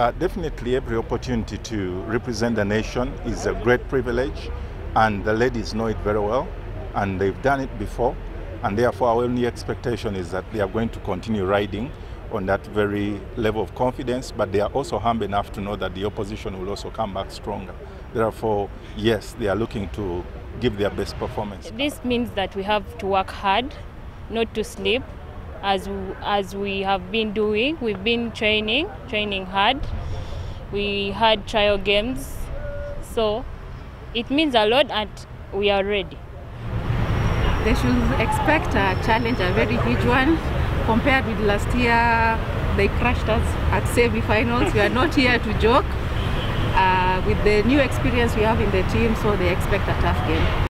Uh, definitely, every opportunity to represent the nation is a great privilege, and the ladies know it very well, and they've done it before, and therefore, our only expectation is that they are going to continue riding on that very level of confidence, but they are also humble enough to know that the opposition will also come back stronger. Therefore, yes, they are looking to give their best performance. This means that we have to work hard, not to sleep, as as we have been doing. We've been training, training hard. We had trial games, so it means a lot, and we are ready. They should expect a challenge, a very huge one. Compared with last year, they crushed us at semi-finals. we are not here to joke. Uh, with the new experience we have in the team, so they expect a tough game.